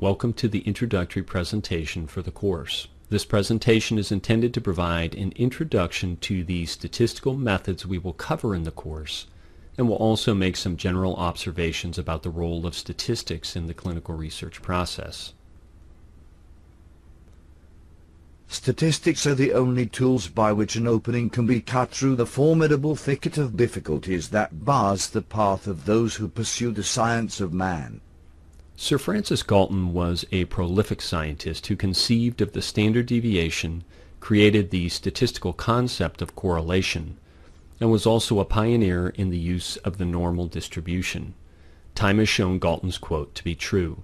Welcome to the introductory presentation for the course. This presentation is intended to provide an introduction to the statistical methods we will cover in the course and will also make some general observations about the role of statistics in the clinical research process. Statistics are the only tools by which an opening can be cut through the formidable thicket of difficulties that bars the path of those who pursue the science of man. Sir Francis Galton was a prolific scientist who conceived of the standard deviation, created the statistical concept of correlation, and was also a pioneer in the use of the normal distribution. Time has shown Galton's quote to be true.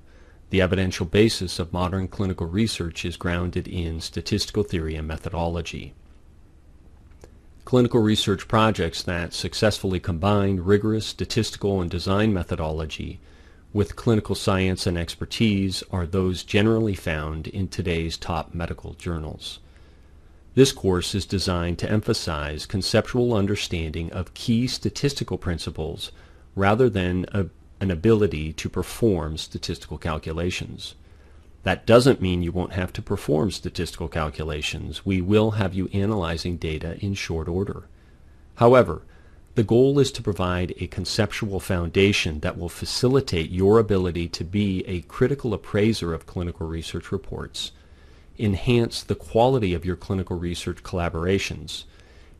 The evidential basis of modern clinical research is grounded in statistical theory and methodology. Clinical research projects that successfully combine rigorous statistical and design methodology with clinical science and expertise are those generally found in today's top medical journals. This course is designed to emphasize conceptual understanding of key statistical principles rather than a, an ability to perform statistical calculations. That doesn't mean you won't have to perform statistical calculations. We will have you analyzing data in short order. However, the goal is to provide a conceptual foundation that will facilitate your ability to be a critical appraiser of clinical research reports, enhance the quality of your clinical research collaborations,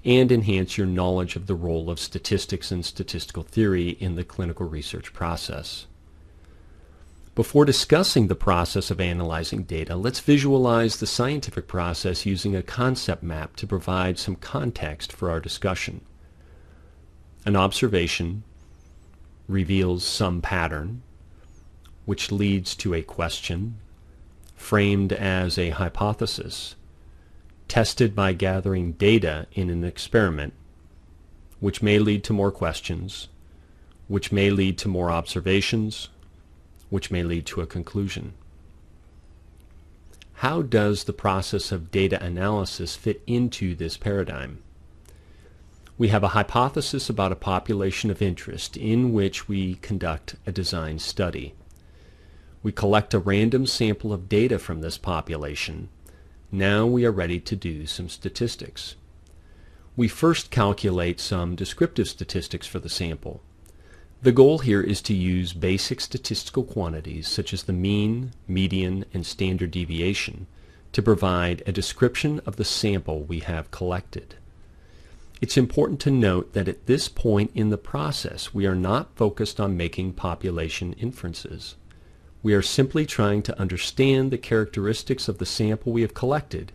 and enhance your knowledge of the role of statistics and statistical theory in the clinical research process. Before discussing the process of analyzing data, let's visualize the scientific process using a concept map to provide some context for our discussion. An observation reveals some pattern, which leads to a question, framed as a hypothesis, tested by gathering data in an experiment, which may lead to more questions, which may lead to more observations, which may lead to a conclusion. How does the process of data analysis fit into this paradigm? We have a hypothesis about a population of interest in which we conduct a design study. We collect a random sample of data from this population. Now we are ready to do some statistics. We first calculate some descriptive statistics for the sample. The goal here is to use basic statistical quantities such as the mean, median, and standard deviation to provide a description of the sample we have collected. It's important to note that at this point in the process, we are not focused on making population inferences. We are simply trying to understand the characteristics of the sample we have collected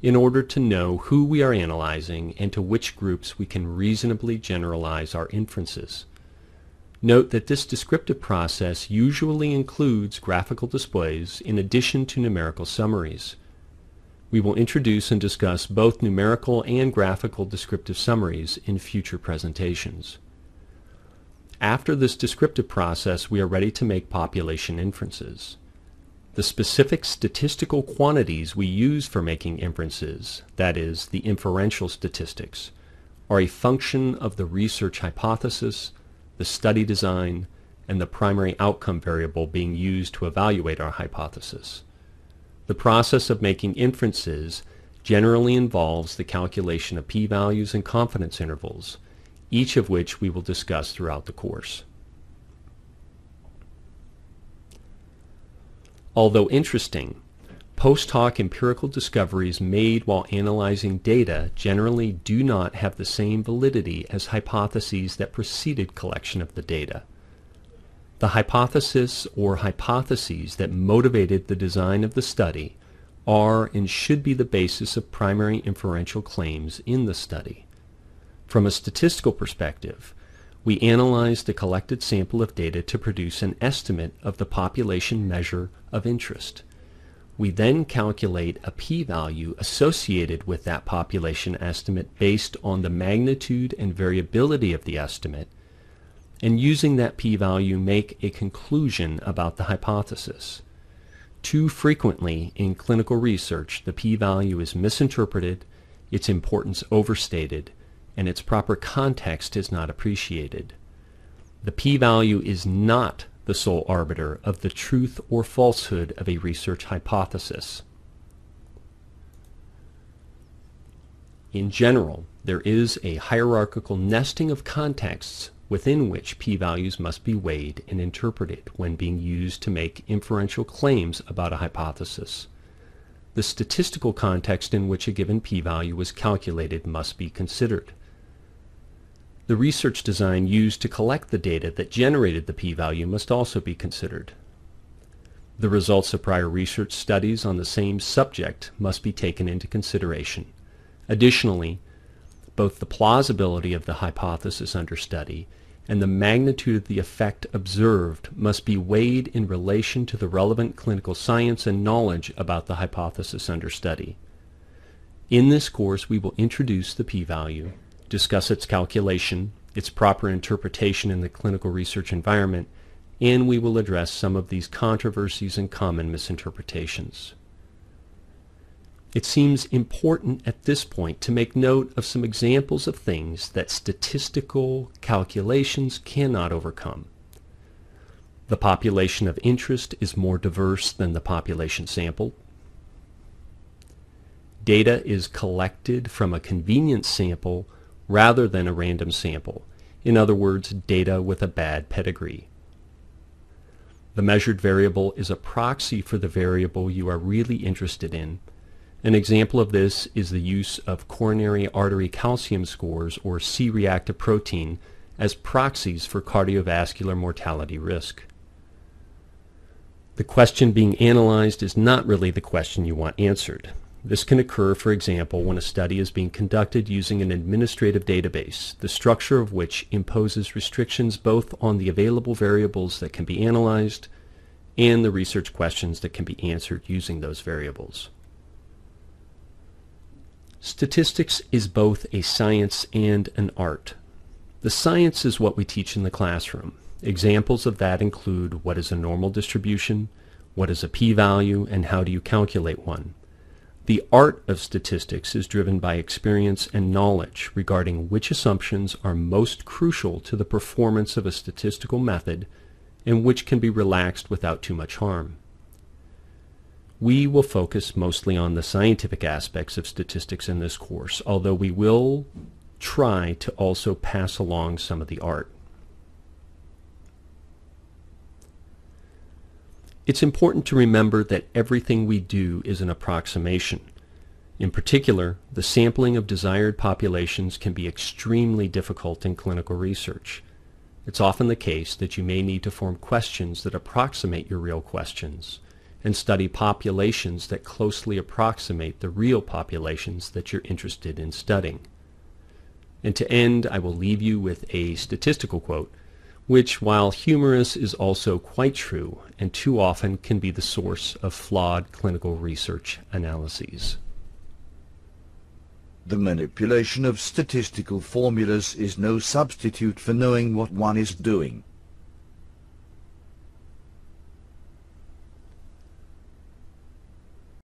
in order to know who we are analyzing and to which groups we can reasonably generalize our inferences. Note that this descriptive process usually includes graphical displays in addition to numerical summaries. We will introduce and discuss both numerical and graphical descriptive summaries in future presentations. After this descriptive process, we are ready to make population inferences. The specific statistical quantities we use for making inferences, that is, the inferential statistics, are a function of the research hypothesis, the study design, and the primary outcome variable being used to evaluate our hypothesis. The process of making inferences generally involves the calculation of p-values and confidence intervals, each of which we will discuss throughout the course. Although interesting, post hoc empirical discoveries made while analyzing data generally do not have the same validity as hypotheses that preceded collection of the data. The hypothesis or hypotheses that motivated the design of the study are and should be the basis of primary inferential claims in the study. From a statistical perspective, we analyze the collected sample of data to produce an estimate of the population measure of interest. We then calculate a p-value associated with that population estimate based on the magnitude and variability of the estimate and using that p-value make a conclusion about the hypothesis. Too frequently in clinical research, the p-value is misinterpreted, its importance overstated, and its proper context is not appreciated. The p-value is not the sole arbiter of the truth or falsehood of a research hypothesis. In general, there is a hierarchical nesting of contexts within which p-values must be weighed and interpreted when being used to make inferential claims about a hypothesis. The statistical context in which a given p-value was calculated must be considered. The research design used to collect the data that generated the p-value must also be considered. The results of prior research studies on the same subject must be taken into consideration. Additionally, both the plausibility of the hypothesis under study and the magnitude of the effect observed must be weighed in relation to the relevant clinical science and knowledge about the hypothesis under study. In this course, we will introduce the p-value, discuss its calculation, its proper interpretation in the clinical research environment, and we will address some of these controversies and common misinterpretations. It seems important at this point to make note of some examples of things that statistical calculations cannot overcome. The population of interest is more diverse than the population sampled. Data is collected from a convenience sample rather than a random sample. In other words, data with a bad pedigree. The measured variable is a proxy for the variable you are really interested in, an example of this is the use of coronary artery calcium scores or C-reactive protein as proxies for cardiovascular mortality risk. The question being analyzed is not really the question you want answered. This can occur, for example, when a study is being conducted using an administrative database, the structure of which imposes restrictions both on the available variables that can be analyzed and the research questions that can be answered using those variables. Statistics is both a science and an art. The science is what we teach in the classroom. Examples of that include what is a normal distribution, what is a p-value, and how do you calculate one. The art of statistics is driven by experience and knowledge regarding which assumptions are most crucial to the performance of a statistical method and which can be relaxed without too much harm. We will focus mostly on the scientific aspects of statistics in this course, although we will try to also pass along some of the art. It's important to remember that everything we do is an approximation. In particular, the sampling of desired populations can be extremely difficult in clinical research. It's often the case that you may need to form questions that approximate your real questions and study populations that closely approximate the real populations that you're interested in studying. And to end, I will leave you with a statistical quote, which, while humorous, is also quite true and too often can be the source of flawed clinical research analyses. The manipulation of statistical formulas is no substitute for knowing what one is doing.